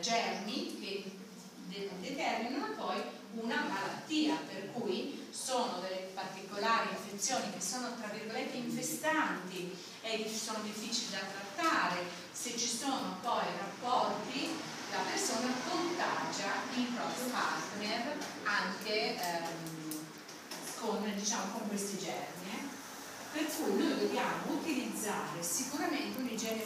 germi che determinano poi una malattia, per cui sono delle particolari infezioni che sono tra virgolette infestanti e sono difficili da trattare, se ci sono poi rapporti la persona contagia il proprio partner anche ehm, con, diciamo, con questi germi. Eh. Per cui noi dobbiamo utilizzare sicuramente un'igiene